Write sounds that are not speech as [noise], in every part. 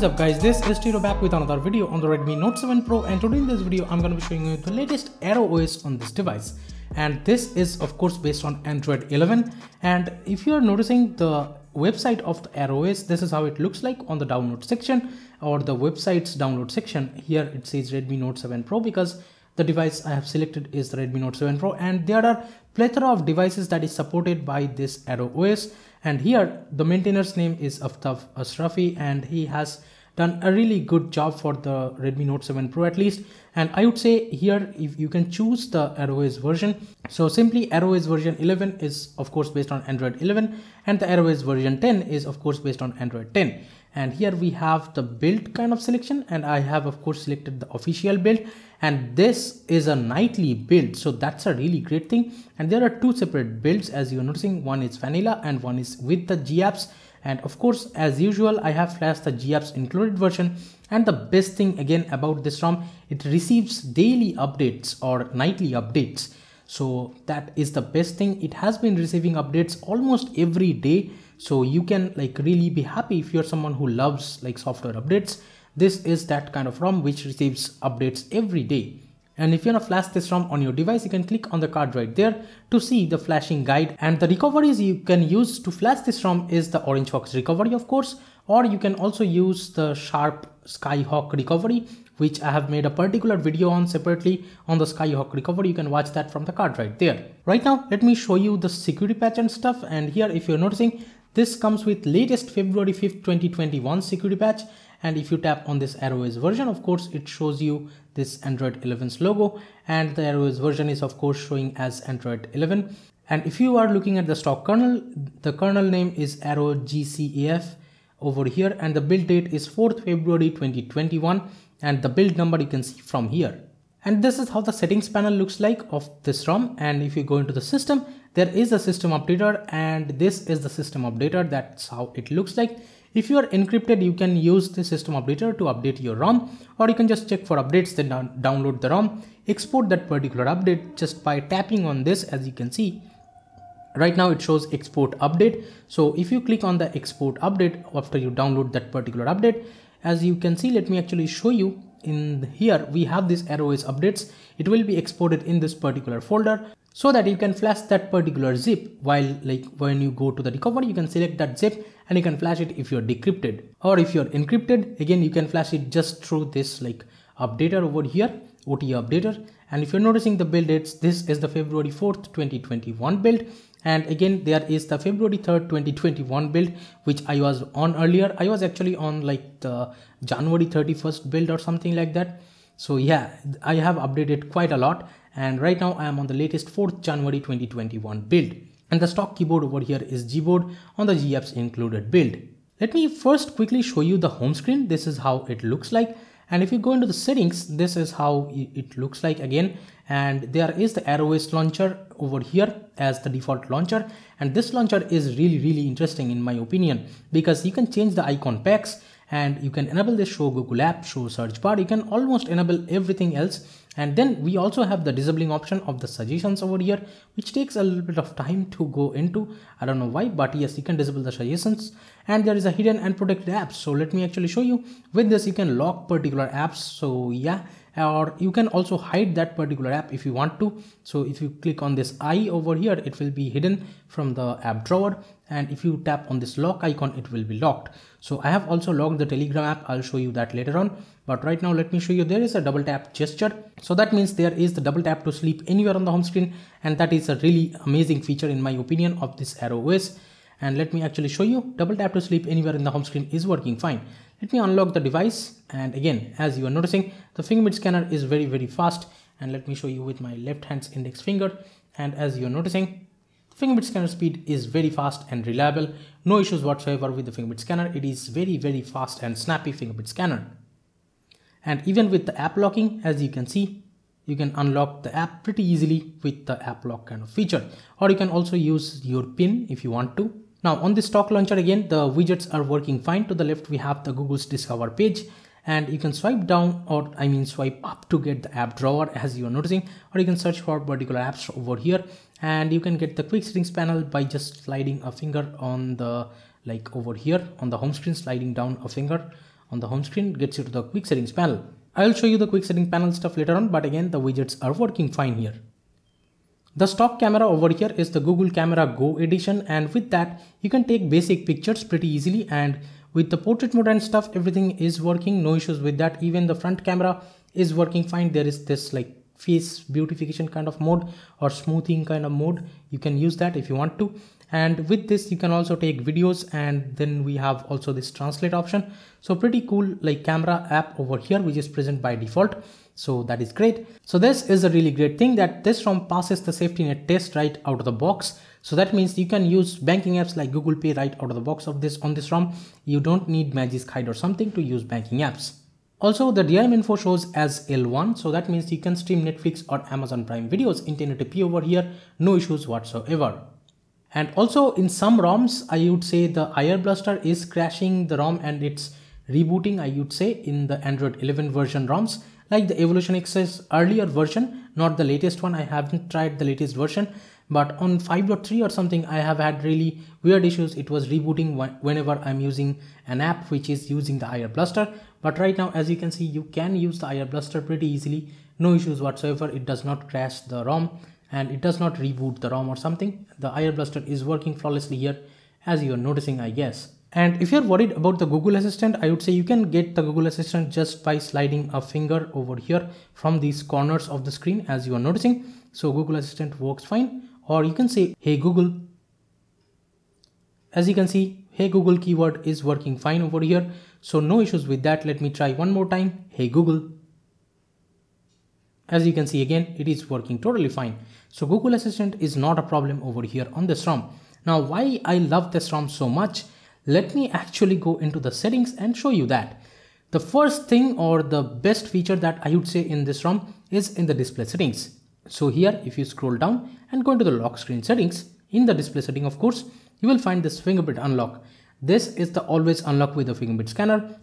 Is up guys, this is Tiro back with another video on the Redmi Note 7 Pro and today in this video I'm going to be showing you the latest Aero OS on this device. And this is of course based on Android 11 and if you are noticing the website of the ArrowOS, this is how it looks like on the download section or the website's download section. Here it says Redmi Note 7 Pro because the device I have selected is the Redmi Note 7 Pro. And there are plethora of devices that is supported by this ArrowOS and here the maintainer's name is Aftaf Asrafi and he has done a really good job for the Redmi Note 7 Pro at least. And I would say here if you can choose the ArrowOS version so simply ArrowOS version 11 is of course based on Android 11 and the ArrowOS version 10 is of course based on Android 10 and here we have the build kind of selection. And I have of course selected the official build. And this is a nightly build. So that's a really great thing. And there are two separate builds as you're noticing. One is vanilla and one is with the GApps. And of course as usual I have flashed the GApps included version. And the best thing again about this ROM it receives daily updates or nightly updates. So that is the best thing. It has been receiving updates almost every day so you can like really be happy if you're someone who loves like software updates this is that kind of ROM which receives updates every day and if you want to flash this ROM on your device, you can click on the card right there to see the flashing guide. And the recoveries you can use to flash this ROM is the OrangeFox recovery, of course, or you can also use the Sharp Skyhawk recovery, which I have made a particular video on separately on the Skyhawk recovery. You can watch that from the card right there. Right now, let me show you the security patch and stuff. And here, if you're noticing, this comes with latest February 5th, 2021 security patch. And if you tap on this Arrow version, of course, it shows you this Android 11's logo. And the Arrow version is of course showing as Android 11. And if you are looking at the stock kernel, the kernel name is Arrow GCAF over here. And the build date is 4th February 2021. And the build number you can see from here. And this is how the settings panel looks like of this ROM. And if you go into the system, there is a system updater and this is the system updater. That's how it looks like. If you are encrypted, you can use the system updater to update your ROM or you can just check for updates then download the ROM, export that particular update just by tapping on this as you can see. Right now it shows export update. So if you click on the export update after you download that particular update, as you can see, let me actually show you in here we have this ArrowOS updates. It will be exported in this particular folder so that you can flash that particular zip while like when you go to the recovery you can select that zip and you can flash it if you're decrypted. Or if you're encrypted again you can flash it just through this like updater over here OTA updater. And if you're noticing the build dates this is the February 4th 2021 build. And again there is the February 3rd 2021 build which I was on earlier. I was actually on like the January 31st build or something like that. So yeah I have updated quite a lot and right now I am on the latest 4th January 2021 build and the stock keyboard over here is Gboard on the GApps included build. Let me first quickly show you the home screen. This is how it looks like and if you go into the settings this is how it looks like again and there is the ArrowOS launcher over here as the default launcher and this launcher is really really interesting in my opinion because you can change the icon packs and you can enable the show Google app, show search bar. You can almost enable everything else. And then we also have the disabling option of the suggestions over here, which takes a little bit of time to go into. I don't know why, but yes, you can disable the suggestions. And there is a hidden and protected apps. So let me actually show you. With this, you can lock particular apps. So yeah, or you can also hide that particular app if you want to so if you click on this eye over here it will be hidden from the app drawer and if you tap on this lock icon it will be locked so i have also locked the telegram app i'll show you that later on but right now let me show you there is a double tap gesture. So that means there is the double tap to sleep anywhere on the home screen. And that is a really amazing feature in my opinion of this Arrow OS and let me actually show you double tap to sleep anywhere in the home screen is working fine. Let me unlock the device. And again as you are noticing the fingerprint scanner is very very fast. And let me show you with my left hand's index finger. And as you are noticing fingerprint scanner speed is very fast and reliable. No issues whatsoever with the fingerprint scanner. It is very very fast and snappy fingerprint scanner and even with the app locking as you can see you can unlock the app pretty easily with the app lock kind of feature. Or you can also use your pin if you want to. Now on the stock launcher again, the widgets are working fine. To the left, we have the Google's Discover page. And you can swipe down or I mean swipe up to get the app drawer as you are noticing. Or you can search for particular apps over here. And you can get the quick settings panel by just sliding a finger on the like over here on the home screen sliding down a finger on the home screen gets you to the quick settings panel. I'll show you the quick setting panel stuff later on, but again, the widgets are working fine here. The stock camera over here is the Google Camera Go edition and with that you can take basic pictures pretty easily and with the portrait mode and stuff everything is working no issues with that even the front camera is working fine there is this like face beautification kind of mode or smoothing kind of mode you can use that if you want to and with this you can also take videos and then we have also this translate option. So pretty cool like camera app over here which is present by default. So that is great. So this is a really great thing that this ROM passes the safety net test right out of the box. So that means you can use banking apps like Google Pay right out of the box of this on this ROM. You don't need Magisk Hide or something to use banking apps. Also, the DRM info shows as L1, so that means you can stream Netflix or Amazon Prime videos. In 1080p over here, no issues whatsoever. And also in some ROMs, I would say the IR Blaster is crashing the ROM and it's rebooting, I would say, in the Android 11 version ROMs, like the Evolution XS earlier version, not the latest one. I haven't tried the latest version, but on 5.3 or something, I have had really weird issues. It was rebooting whenever I'm using an app which is using the IR Blaster. But right now, as you can see, you can use the IR Blaster pretty easily. No issues whatsoever. It does not crash the ROM and it does not reboot the ROM or something. The IR Blaster is working flawlessly here as you are noticing I guess. And if you're worried about the Google Assistant, I would say you can get the Google Assistant just by sliding a finger over here from these corners of the screen as you are noticing. So Google Assistant works fine or you can say, Hey Google. As you can see, Hey Google keyword is working fine over here. So no issues with that. Let me try one more time. Hey Google. As you can see again, it is working totally fine. So Google Assistant is not a problem over here on this ROM. Now why I love this ROM so much, let me actually go into the settings and show you that. The first thing or the best feature that I would say in this ROM is in the display settings. So here if you scroll down and go into the lock screen settings, in the display setting of course, you will find this fingerprint unlock. This is the always unlock with the fingerprint scanner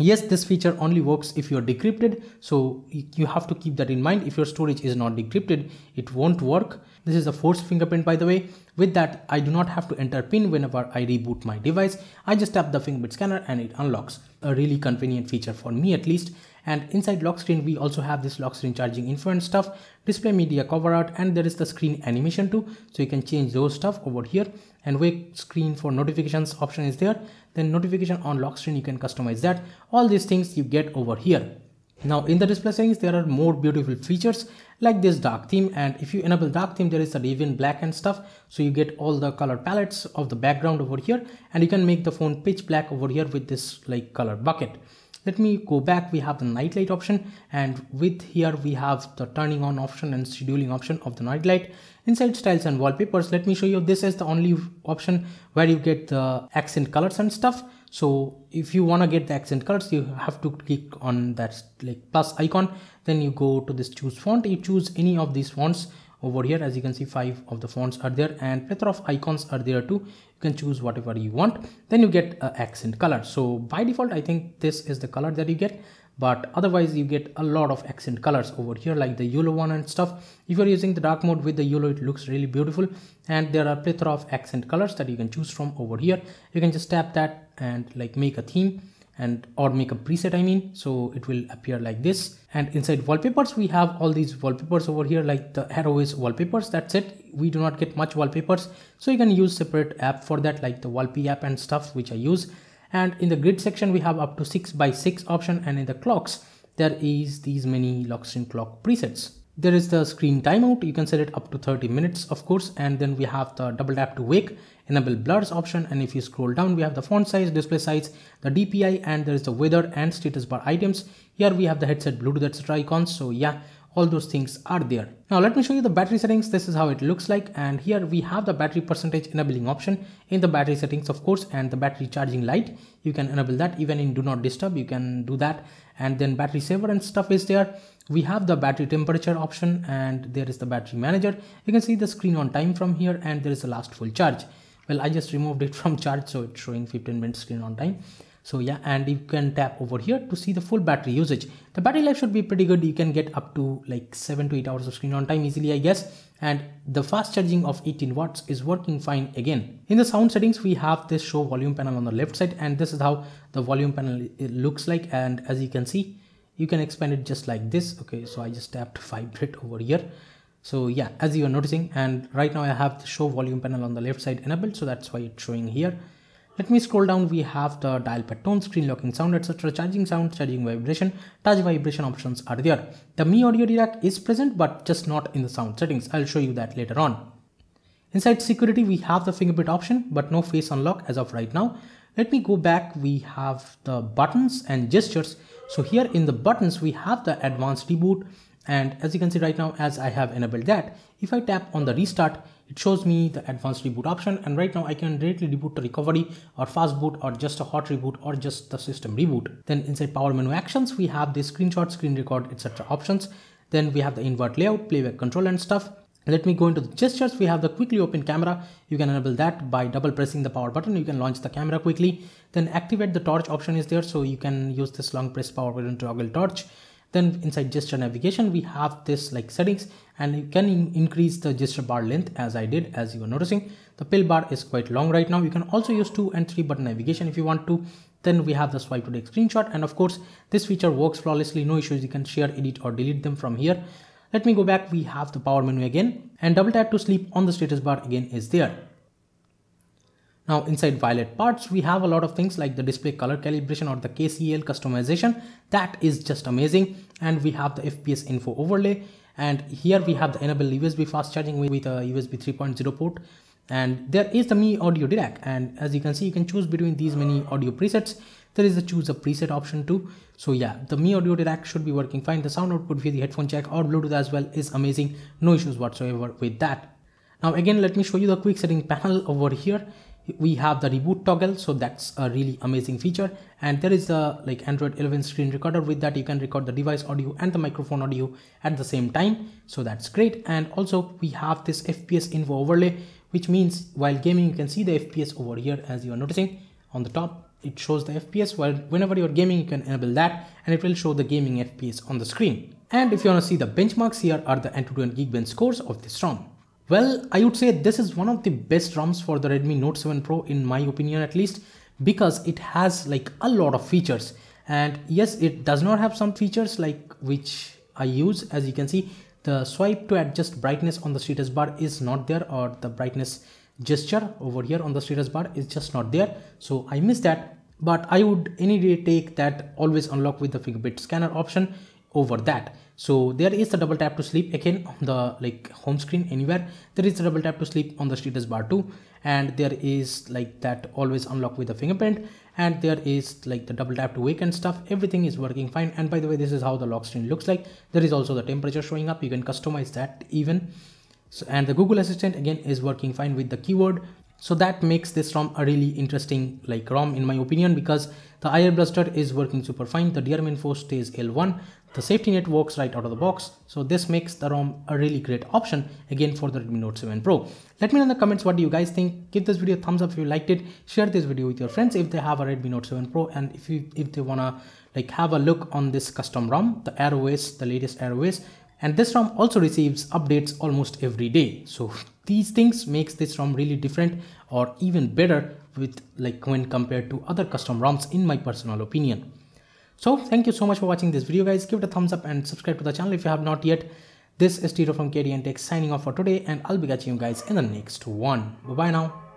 yes this feature only works if you're decrypted. So you have to keep that in mind. If your storage is not decrypted it won't work. This is a forced fingerprint by the way. With that i do not have to enter pin whenever i reboot my device. I just tap the fingerprint scanner and it unlocks. A really convenient feature for me at least and inside lock screen we also have this lock screen charging info and stuff display media cover art and there is the screen animation too. So you can change those stuff over here. And wake screen for notifications option is there. Then notification on lock screen you can customize that. All these things you get over here. Now in the display settings there are more beautiful features like this dark theme. And if you enable dark theme there is the Debian black and stuff. So you get all the color palettes of the background over here. And you can make the phone pitch black over here with this like color bucket let me go back. We have the night light option and with here we have the turning on option and scheduling option of the night light inside styles and wallpapers let me show you. This is the only option where you get the accent colors and stuff. So if you want to get the accent colors you have to click on that like plus icon. Then you go to this choose font. You choose any of these fonts over here. As you can see five of the fonts are there and plethora of icons are there too can choose whatever you want then you get uh, accent color. So by default i think this is the color that you get but otherwise you get a lot of accent colors over here like the yellow one and stuff. If you're using the dark mode with the yellow it looks really beautiful and there are plethora of accent colors that you can choose from over here. You can just tap that and like make a theme and or make a preset I mean. So it will appear like this. And inside wallpapers we have all these wallpapers over here like the ArrowOS wallpapers. That's it. We do not get much wallpapers. So you can use separate app for that like the wallp app and stuff which I use. And in the grid section we have up to 6 by 6 option. And in the clocks there is these many lock screen clock presets there is the screen timeout. You can set it up to 30 minutes of course and then we have the double tap to wake enable blurs option and if you scroll down we have the font size display size the dpi and there is the weather and status bar items. Here we have the headset bluetooth etc icons. So yeah all those things are there. Now let me show you the battery settings. This is how it looks like. And here we have the battery percentage enabling option in the battery settings, of course, and the battery charging light. You can enable that even in do not disturb. You can do that. And then battery saver and stuff is there. We have the battery temperature option and there is the battery manager. You can see the screen on time from here and there is the last full charge. Well, I just removed it [laughs] from charge. So it's showing 15 minutes screen on time. So yeah and you can tap over here to see the full battery usage. The battery life should be pretty good. You can get up to like 7 to 8 hours of screen on time easily i guess. And the fast charging of 18 watts is working fine again. In the sound settings we have this show volume panel on the left side and this is how the volume panel looks like. And as you can see you can expand it just like this. Okay so i just tapped vibrate over here. So yeah as you are noticing and right now i have the show volume panel on the left side enabled so that's why it's showing here let me scroll down. We have the dial pad tone, screen locking sound, etc. Charging sound, charging vibration, touch vibration options are there. The Mi Audio Dirac is present, but just not in the sound settings. I'll show you that later on. Inside security, we have the fingerprint option, but no face unlock as of right now. Let me go back. We have the buttons and gestures. So here in the buttons, we have the advanced reboot. And as you can see right now, as I have enabled that, if I tap on the restart, it shows me the advanced reboot option and right now I can directly reboot the recovery or fast boot or just a hot reboot or just the system reboot. Then inside power menu actions, we have the screenshot, screen record, etc. options. Then we have the invert layout, playback control and stuff. Let me go into the gestures. We have the quickly open camera. You can enable that by double pressing the power button. You can launch the camera quickly. Then activate the torch option is there. So you can use this long press power button to toggle torch. Then inside gesture navigation, we have this like settings and you can in increase the gesture bar length as I did as you are noticing. The pill bar is quite long right now. You can also use two and three button navigation if you want to. Then we have the swipe to take screenshot and of course this feature works flawlessly. No issues. You can share, edit or delete them from here. Let me go back. We have the power menu again and double tap to sleep on the status bar again is there. Now inside Violet parts, we have a lot of things like the display color calibration or the KCAL customization. That is just amazing. And we have the FPS info overlay. And here we have the enable USB fast charging with a USB 3.0 port. And there is the Mi Audio Dirac. And as you can see, you can choose between these many audio presets. There is the choose a preset option too. So yeah, the Mi Audio Dirac should be working fine. The sound output via the headphone jack or Bluetooth as well is amazing. No issues whatsoever with that. Now again, let me show you the quick setting panel over here we have the reboot toggle so that's a really amazing feature. And there is a like android 11 screen recorder. With that you can record the device audio and the microphone audio at the same time. So that's great. And also we have this fps info overlay which means while gaming you can see the fps over here as you are noticing. On the top it shows the fps while whenever you're gaming you can enable that and it will show the gaming fps on the screen. And if you want to see the benchmarks here are the Antutu geekbench scores of this ROM well, I would say this is one of the best ROMs for the Redmi Note 7 Pro in my opinion at least because it has like a lot of features. And yes it does not have some features like which I use. As you can see the swipe to adjust brightness on the status bar is not there or the brightness gesture over here on the status bar is just not there. So I miss that. But I would any day take that always unlock with the fingerprint scanner option over that. So there is the double tap to sleep again on the like home screen anywhere. There is the double tap to sleep on the status bar too. And there is like that always unlock with the fingerprint. And there is like the double tap to wake and stuff. Everything is working fine. And by the way this is how the lock screen looks like. There is also the temperature showing up. You can customize that even. So and the google assistant again is working fine with the keyword. So that makes this ROM a really interesting like ROM in my opinion because the IR blaster is working super fine. The DRM info stays L1. The safety net works right out of the box. So this makes the ROM a really great option again for the Redmi Note 7 Pro. Let me know in the comments what do you guys think. Give this video a thumbs up if you liked it. Share this video with your friends if they have a Redmi Note 7 Pro and if you if they wanna like have a look on this custom ROM, the ArrowOS, the latest ArrowOS. And this ROM also receives updates almost every day. So [laughs] these things makes this ROM really different or even better with like when compared to other custom ROMs in my personal opinion. So thank you so much for watching this video guys. Give it a thumbs up and subscribe to the channel if you have not yet. This is Tito from KTN Tech signing off for today and I'll be catching you guys in the next one. Bye bye now.